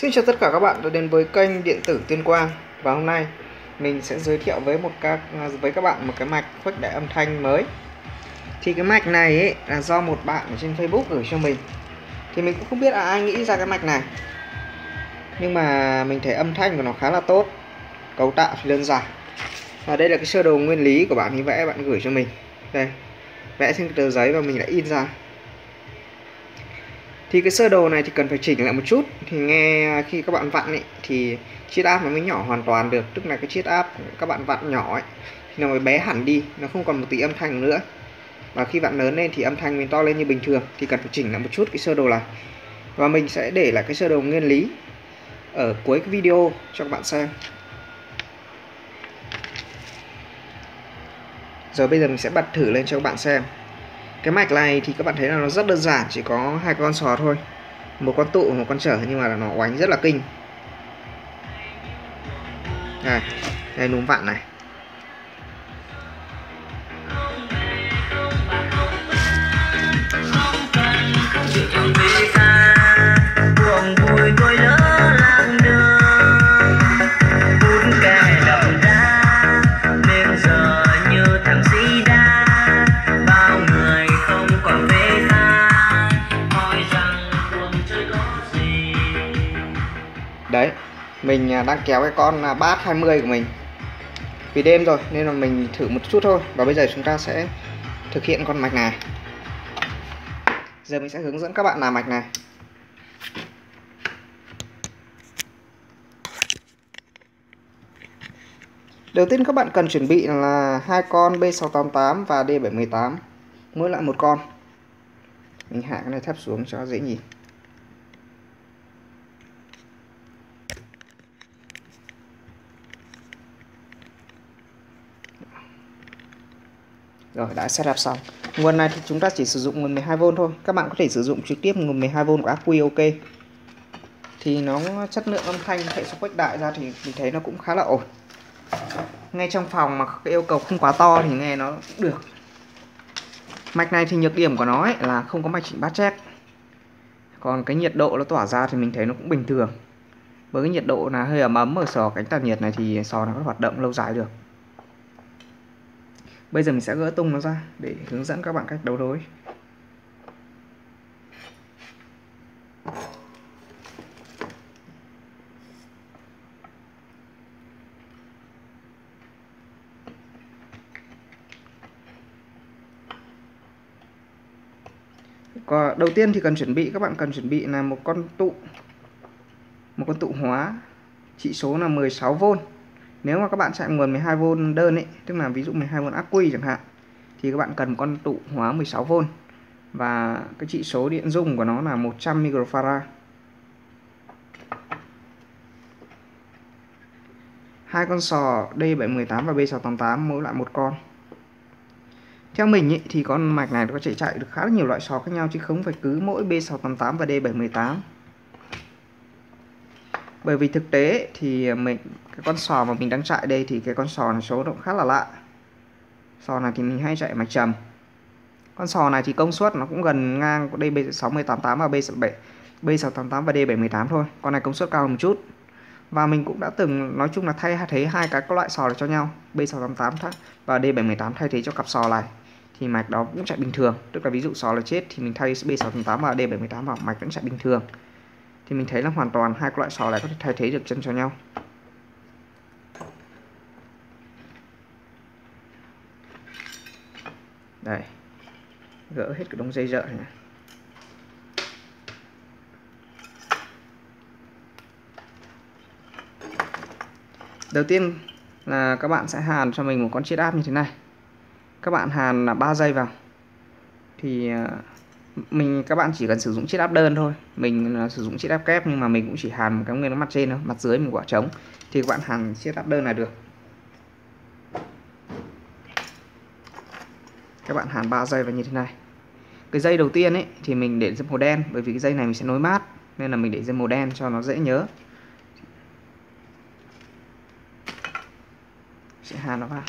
Xin chào tất cả các bạn đã đến với kênh điện tử Tuyên Quang và hôm nay mình sẽ giới thiệu với một các với các bạn một cái mạch khuếch đại âm thanh mới. Thì cái mạch này ấy, là do một bạn ở trên Facebook gửi cho mình. Thì mình cũng không biết là ai nghĩ ra cái mạch này. Nhưng mà mình thấy âm thanh của nó khá là tốt. Cấu tạo thì đơn giản. Và đây là cái sơ đồ nguyên lý của bạn ấy vẽ bạn gửi cho mình. Đây. Vẽ trên tờ giấy và mình đã in ra thì cái sơ đồ này thì cần phải chỉnh lại một chút. Thì nghe à, khi các bạn vặn ấy, thì chiết áp nó mới nhỏ hoàn toàn được. Tức là cái chiết áp các bạn vặn nhỏ ấy, thì nó mới bé hẳn đi. Nó không còn một tí âm thanh nữa. Và khi vặn lớn lên thì âm thanh mình to lên như bình thường. Thì cần phải chỉnh lại một chút cái sơ đồ này và mình sẽ để lại cái sơ đồ nguyên lý ở cuối cái video cho các bạn xem. Rồi bây giờ mình sẽ bật thử lên cho các bạn xem cái mạch này thì các bạn thấy là nó rất đơn giản, chỉ có hai con sò thôi. Một con tụ một con trở nhưng mà nó oánh rất là kinh. Đây đây núm vạn này. Mình à, đang kéo cái con à, bát 20 của mình. Vì đêm rồi nên là mình thử một chút thôi. Và bây giờ chúng ta sẽ thực hiện con mạch này. Giờ mình sẽ hướng dẫn các bạn làm mạch này. Đầu tiên các bạn cần chuẩn bị là hai con B688 và D718 mỗi lại một con. Mình hạ cái này thấp xuống cho dễ nhìn. Rồi, đã setup xong. Nguồn này thì chúng ta chỉ sử dụng nguồn 12V thôi. Các bạn có thể sử dụng trực tiếp nguồn 12V của Acqui ok. Thì nó chất lượng âm thanh, hệ số khuếch đại ra thì mình thấy nó cũng khá là ổn. Ngay trong phòng mà cái yêu cầu không quá to thì nghe nó được. Mạch này thì nhược điểm của nó ấy là không có mạch chỉnh bát check. Còn cái nhiệt độ nó tỏa ra thì mình thấy nó cũng bình thường. Với cái nhiệt độ là hơi ấm ấm ở sò cánh tản nhiệt này thì sò nó có hoạt động lâu dài được. Bây giờ mình sẽ gỡ tung nó ra để hướng dẫn các bạn cách đấu đối. Còn đầu tiên thì cần chuẩn bị, các bạn cần chuẩn bị là một con tụ, một con tụ hóa trị số là 16V nếu mà các bạn chạy nguồn 12V đơn ấy tức là ví dụ 12V ắc quy chẳng hạn thì các bạn cần con tụ hóa 16V và cái trị số điện dung của nó là 100 microfarad. Hai con sò D718 và B688 mỗi loại một con. Theo mình ý, thì con mạch này nó có thể chạy được khá là nhiều loại sò khác nhau chứ không phải cứ mỗi B688 và D718 bởi vì thực tế thì mình, cái con sò mà mình đang chạy đây thì cái con sò này số nó cũng khá là lạ. Sò này thì mình hay chạy mạch trầm con sò này thì công suất nó cũng gần ngang đây B688 và B7 B688 và D718 thôi. Con này công suất cao hơn một chút. Và mình cũng đã từng, nói chung là thay thế hai cái loại sò này cho nhau B688 và D718 thay thế cho cặp sò này. Thì mạch đó cũng chạy bình thường. Tức là ví dụ sò là chết thì mình thay B688 và D718 vào, mạch vẫn chạy bình thường thì mình thấy là hoàn toàn hai loại sò này có thể thay thế được chân cho nhau. Đây, gỡ hết cái đống dây dợ này. Đầu tiên là các bạn sẽ hàn cho mình một con chiết áp như thế này. Các bạn hàn là 3 giây vào. Thì à, mình, các bạn chỉ cần sử dụng chiết áp đơn thôi. Mình sử dụng chiết áp kép nhưng mà mình cũng chỉ hàn một cái nguyên mặt trên thôi, mặt dưới mình quả trống. Thì các bạn hàn chiết áp đơn là được. Các bạn hàn 3 dây vào như thế này. Cái dây đầu tiên ấy, thì mình để dây màu đen, bởi vì cái dây này mình sẽ nối mát, nên là mình để dây màu đen cho nó dễ nhớ. Sẽ hàn nó vào.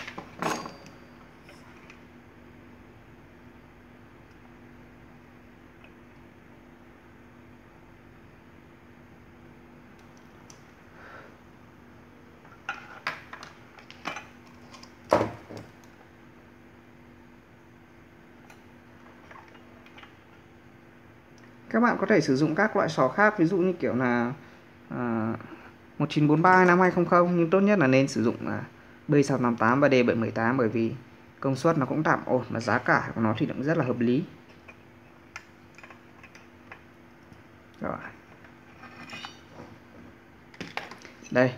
Các bạn có thể sử dụng các loại sò khác ví dụ như kiểu là à, 1943 năm 2000 nhưng tốt nhất là nên sử dụng là B688 và D718 bởi vì công suất nó cũng tạm ổn và giá cả của nó thì cũng rất là hợp lý. Rồi. Đây.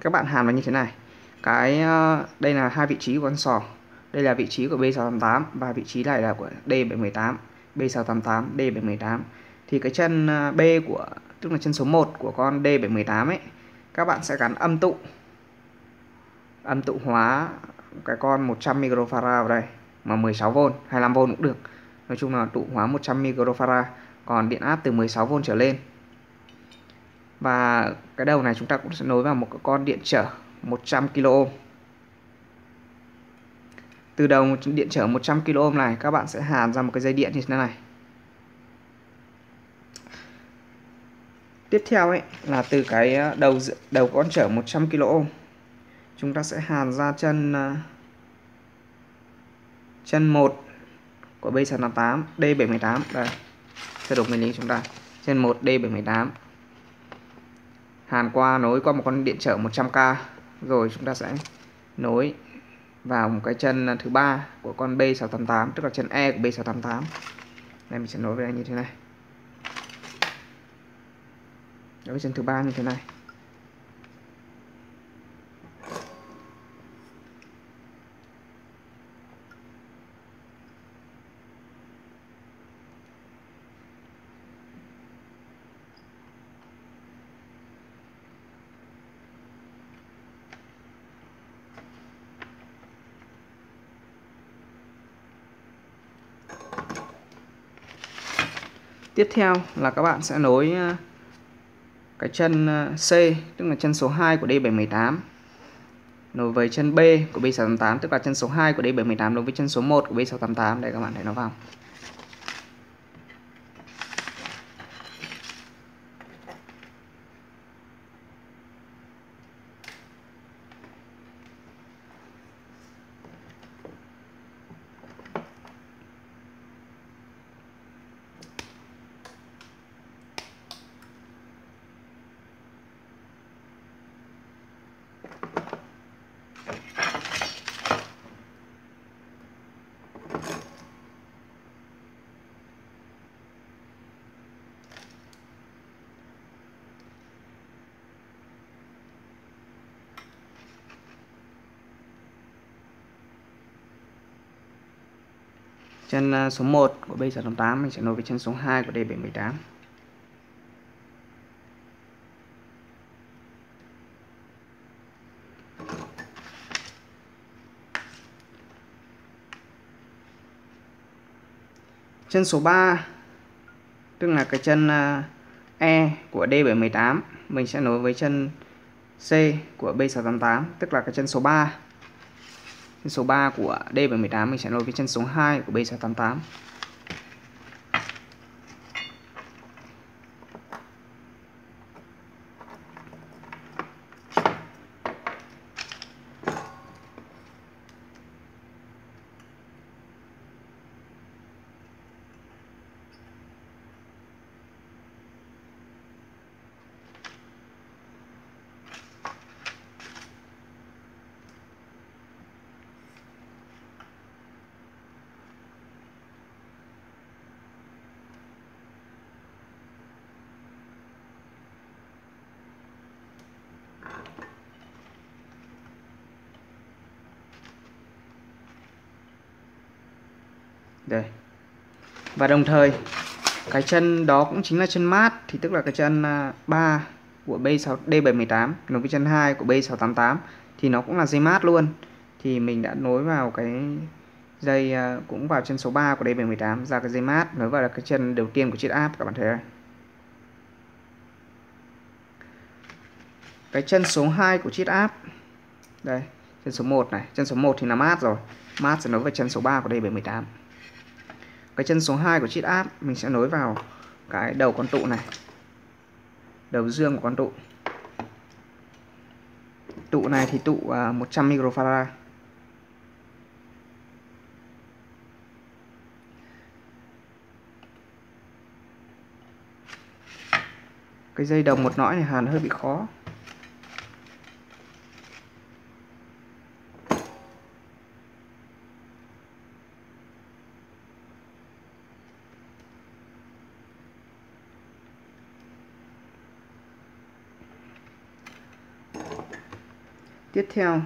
Các bạn hàn vào như thế này. Cái ờ, đây là hai vị trí của con sò. Đây là vị trí của B688 và vị trí này là của D718 B688 D718. Thì cái chân à, B của, tức là chân số 1 của con D718 ấy, các bạn sẽ gắn âm tụ. Âm tụ hóa cái con 100 microfarad vào đây, mà 16V 25V cũng được. Nói chung là tụ hóa 100 microfarad, còn điện áp từ 16V trở lên. Và cái đầu này chúng ta cũng sẽ nối vào một con điện trở 100 kilo ohm từ đầu điện trở 100 kΩ này, các bạn sẽ hàn ra một cái dây điện như thế này. Tiếp theo ấy, là từ cái ờ, đầu đầu con trở 100 kΩ chúng ta sẽ hàn ra chân ờ, chân 1 của B688 D718 đây sẽ đục lý chúng ta. Chân 1 D718 hàn qua, nối qua một con điện trở 100k rồi chúng ta sẽ nối vào một cái chân thứ ba của con B688 tức là chân E của B688 đây, mình sẽ nối với như thế này. Đối với chân thứ ba như thế này. Tiếp theo là các bạn sẽ nối ờ, cái chân ờ, C, tức là chân số 2 của D718 nối với chân B của B688 tức là chân số 2 của D718 nối với chân số 1 của B688 đây, các bạn thấy nó vào. Chân à, số 1 của B688 mình sẽ nối với chân số 2 của D718 chân số 3 tức là cái chân à, E của D718 mình sẽ nối với chân C của B688 tức là cái chân số 3 chân số 3 của D718 mình sẽ nối với chân số 2 của B688 đây. Và đồng thời, cái chân đó cũng chính là chân mát, thì tức là cái chân à, 3 của B6 D718 nối với chân 2 của B688 thì nó cũng là dây mát luôn. Thì mình đã nối vào cái dây à, cũng vào chân số 3 của D718 ra cái dây mát. Nối vào là cái chân đầu tiên của chiếc áp, các bạn thấy đây. Cái chân số 2 của chiếc áp. Đây, chân số 1 này. Chân số 1 thì là mát rồi. Mát sẽ nối với chân số 3 của D718 cái chân số 2 của chiếc áp mình sẽ nối vào cái đầu con tụ này. Đầu dương của con tụ. Tụ này thì tụ à, 100 microfarad. Cái dây đồng một nõi này hàn hơi bị khó. Tiếp theo,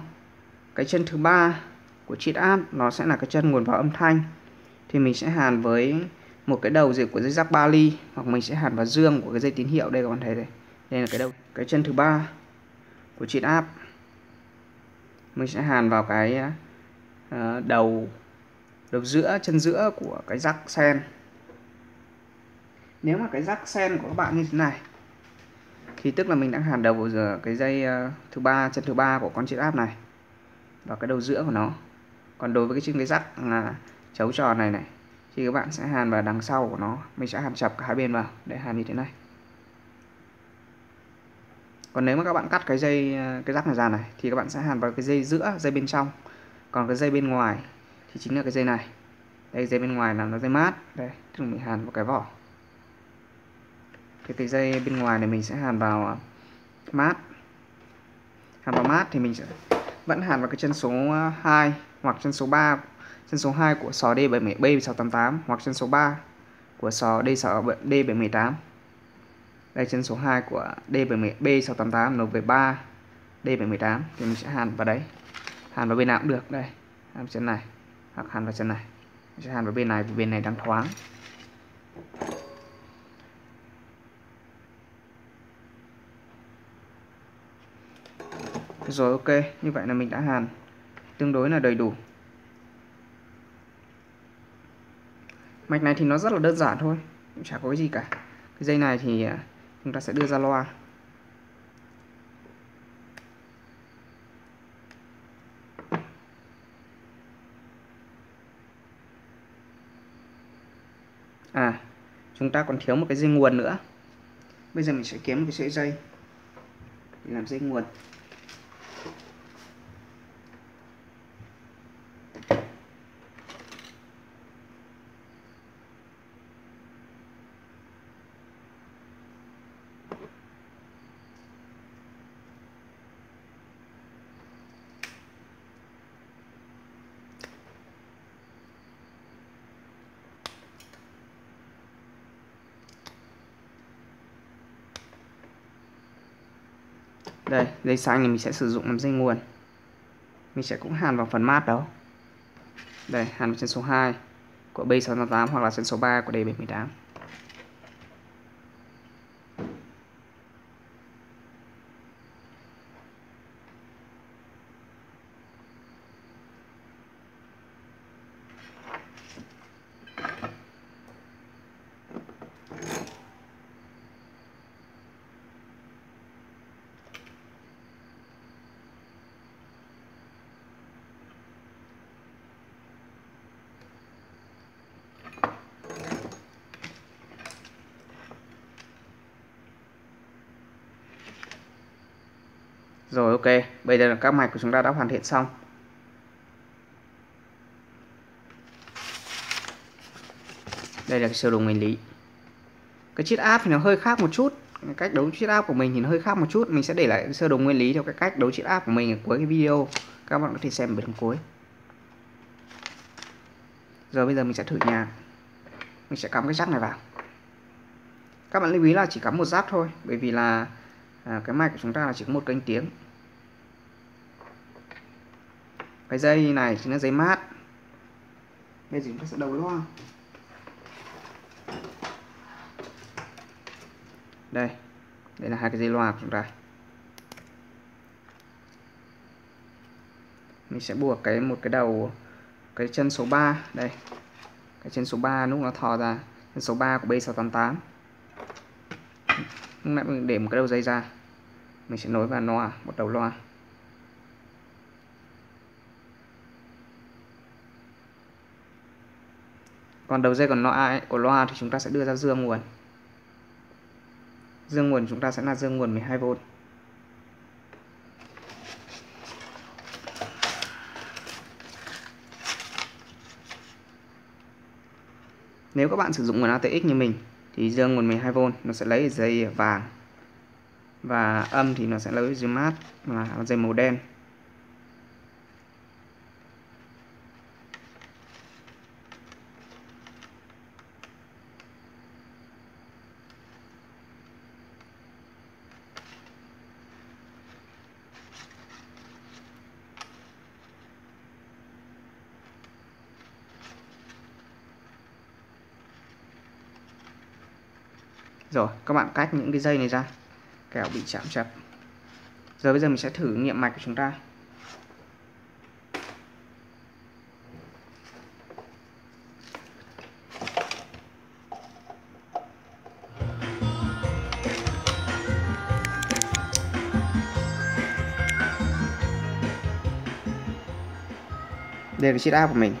cái chân thứ ba của chiết áp nó sẽ là cái chân nguồn vào âm thanh. Thì mình sẽ hàn với một cái đầu dây của dây rắc ba ly, hoặc mình sẽ hàn vào dương của cái dây tín hiệu. Đây các bạn thấy đây. Đây là cái đầu, cái chân thứ ba của chiết áp mình sẽ hàn vào cái ờ, đầu đầu giữa, chân giữa của cái rắc sen. Nếu mà cái rắc sen của các bạn như thế này thì tức là mình đang hàn đầu giờ cái dây ờ, thứ ba, chân thứ ba của con chiết áp này và cái đầu giữa của nó. Còn đối với cái chân cái rắc là chấu tròn này này, thì các bạn sẽ hàn vào đằng sau của nó, mình sẽ hàn chập cả hai bên vào để hàn như thế này. Còn nếu mà các bạn cắt cái dây ờ, cái rắc này ra này, thì các bạn sẽ hàn vào cái dây giữa, dây bên trong. Còn cái dây bên ngoài thì chính là cái dây này. Đây, dây bên ngoài là nó dây mát. Đây thường mình hàn vào cái vỏ cái cái dây bên ngoài này mình sẽ hàn vào à, mát. Hàn vào mát thì mình sẽ vẫn hàn vào cái chân số à, 2 hoặc chân số 3 chân số 2 của sò D77B688 hoặc chân số 3 của sò D6 D718 đây, chân số 2 của D7 B688 nó về 3 D718 thì mình sẽ hàn vào đấy. Hàn vào bên nào cũng được, đây, hàn chân này hoặc hàn vào chân này. Mình sẽ hàn vào bên này vì bên này đang thoáng. Rồi, ok. Như vậy là mình đã hàn. Tương đối là đầy đủ. Mạch này thì nó rất là đơn giản thôi. Cũng chả có cái gì cả. Cái dây này thì à, chúng ta sẽ đưa ra loa. À chúng ta còn thiếu một cái dây nguồn nữa. Bây giờ mình sẽ kiếm một cái sợi dây. Để làm dây nguồn. Đây, dây xanh thì mình sẽ sử dụng làm dây nguồn. Mình sẽ cũng hàn vào phần mát đó. Đây, hàn vào chân số 2 của B688 hoặc là chân số 3 của D718 Rồi ok, bây giờ là các mạch của chúng ta đã hoàn thiện xong. Đây là cái sơ đồ nguyên lý. Cái chiết áp thì nó hơi khác một chút. Cái cách đấu chiết áp của mình thì nó hơi khác một chút. Mình sẽ để lại sơ đồ nguyên lý theo cái cách đấu chiết áp của mình ở cuối cái video. Các bạn có thể xem ở phần cuối. Rồi bây giờ mình sẽ thử nhạc. Mình sẽ cắm cái rắc này vào. Các bạn lưu ý là chỉ cắm một rắc thôi. Bởi vì là à, cái mic của chúng ta là chỉ có một kênh tiếng cái dây này chính là dây mát. Bây giờ chúng ta sẽ đầu loa đây đây là hai cái dây loa của chúng ta. Mình sẽ buộc cái một cái đầu, cái chân số 3 đây. Cái chân số 3 lúc nó thò ra, chân số 3 của B688 lúc nãy mình để một cái đầu dây ra. Mình sẽ nối vào loa, một đầu loa. Còn đầu dây còn loa của loa thì chúng ta sẽ đưa ra dương nguồn. Dương nguồn chúng ta sẽ là dương nguồn 12V nếu các bạn sử dụng nguồn ATX như mình, thì dương nguồn 12V nó sẽ lấy dây vàng. Và âm thì nó sẽ lấy dưới mát là dây màu đen. Rồi, các bạn cách những cái dây này ra. Kẻo bị chạm chập. Giờ bây giờ mình sẽ thử nghiệm mạch của chúng ta. Đây là chiếc áp của mình.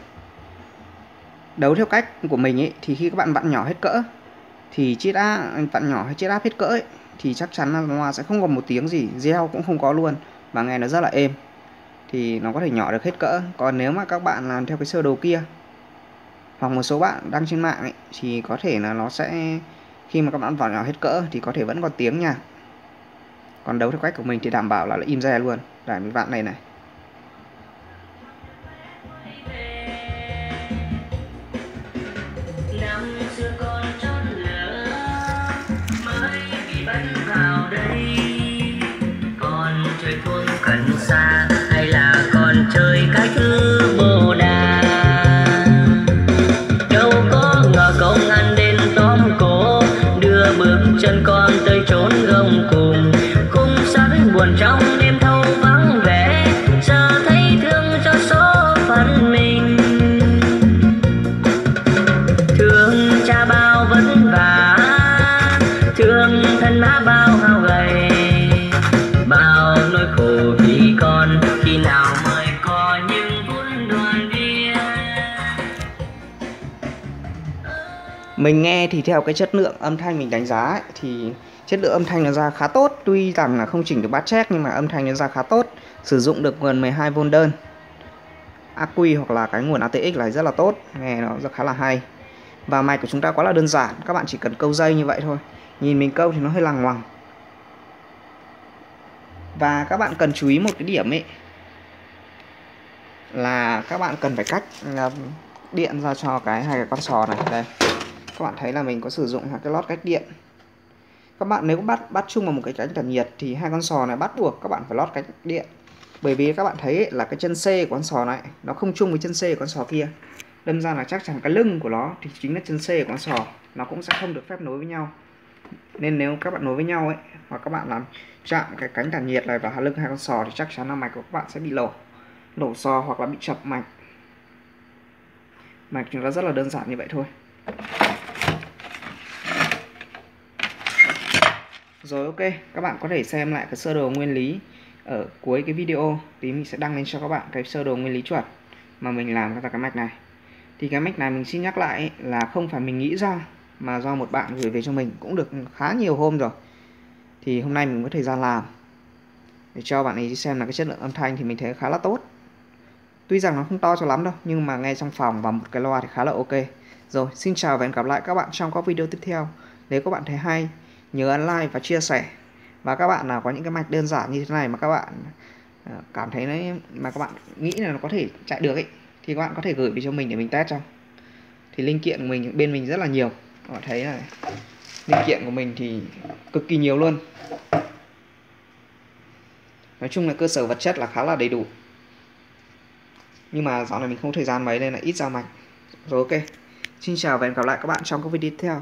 Đấu theo cách của mình ấy Thì khi các bạn vặn nhỏ hết cỡ thì chiết áp vặn nhỏ hay chiết áp hết cỡ ấy, thì chắc chắn là loa sẽ không còn một tiếng gì reo cũng không có luôn. Và nghe nó rất là êm. Thì nó có thể nhỏ được hết cỡ. Còn nếu mà các bạn làm theo cái sơ đồ kia hoặc một số bạn đăng trên mạng ấy, thì có thể là nó sẽ khi mà các bạn vào nhỏ hết cỡ thì có thể vẫn còn tiếng nha. Còn đấu theo cách của mình thì đảm bảo là, là im re luôn. Tại mấy vạn này này. Thì theo cái chất lượng âm thanh mình đánh giá ấy, thì chất lượng âm thanh nó ra khá tốt. Tuy rằng là không chỉnh được bát check nhưng mà âm thanh nó ra khá tốt. Sử dụng được nguồn 12V đơn. AQ hoặc là cái nguồn ATX này rất là tốt nghe nó rất khá là hay. Và mạch của chúng ta quá là đơn giản các bạn chỉ cần câu dây như vậy thôi. Nhìn mình câu thì nó hơi lằng ngoằng. Và các bạn cần chú ý một cái điểm ấy là các bạn cần phải cách điện ra cho cái hai cái con sò này. Đây các bạn thấy là mình có sử dụng cái lót cách điện. Các bạn nếu bắt bắt chung vào một cái cánh tản nhiệt thì hai con sò này bắt buộc các bạn phải lót cách điện. Bởi vì các bạn thấy là cái chân C của con sò này, nó không chung với chân C của con sò kia. Đâm ra là chắc chắn cái lưng của nó thì chính là chân C của con sò, nó cũng sẽ không được phép nối với nhau. Nên nếu các bạn nối với nhau ấy hoặc các bạn làm chạm cái cánh tản nhiệt này vào lưng hai con sò thì chắc chắn là mạch của các bạn sẽ bị lổ lổ sò hoặc là bị chập mạch. Mạch chúng ta rất là đơn giản như vậy thôi. Rồi ok, các bạn có thể xem lại cái sơ đồ nguyên lý ở cuối cái video tí mình sẽ đăng lên cho các bạn cái sơ đồ nguyên lý chuẩn mà mình làm ra cái mạch này. Thì cái mạch này mình xin nhắc lại là không phải mình nghĩ ra mà do một bạn gửi về cho mình cũng được khá nhiều hôm rồi. Thì hôm nay mình có thời gian làm để cho bạn ấy xem là cái chất lượng âm thanh thì mình thấy khá là tốt. Tuy rằng nó không to cho lắm đâu nhưng mà nghe trong phòng và một cái loa thì khá là ok. Rồi, xin chào và hẹn gặp lại các bạn trong các video tiếp theo. Nếu các bạn thấy hay nhớ ấn like và chia sẻ. Và các bạn nào có những cái mạch đơn giản như thế này mà các bạn ờ, cảm thấy đấy mà các bạn nghĩ là nó có thể chạy được ấy, thì các bạn có thể gửi về cho mình để mình test cho thì linh kiện của mình, bên mình rất là nhiều. Các bạn thấy là linh kiện của mình thì cực kỳ nhiều luôn. Nói chung là cơ sở vật chất là khá là đầy đủ. Nhưng mà dạo này mình không thời gian mấy nên là ít ra mạch. Rồi ok. Xin chào và hẹn gặp lại các bạn trong các video tiếp theo.